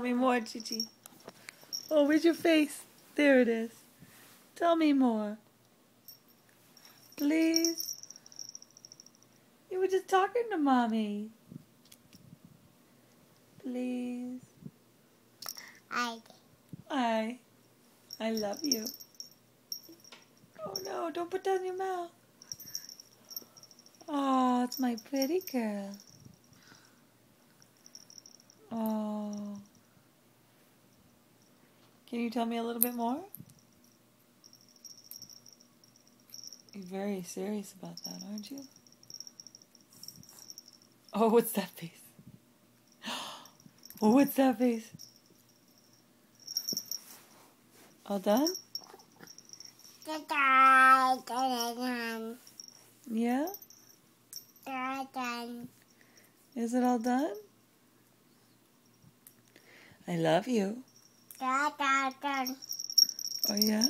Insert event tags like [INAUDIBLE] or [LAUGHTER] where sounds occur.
me more, Chichi. Oh, where's your face? There it is. Tell me more. Please. You were just talking to mommy. Please. I. I. I love you. Oh no, don't put in your mouth. Oh, it's my pretty girl. Can you tell me a little bit more? You're very serious about that, aren't you? Oh, what's that face? [GASPS] Oh, what's that face? All done? Yeah? Done. Is it all done? I love you. Oh, yeah?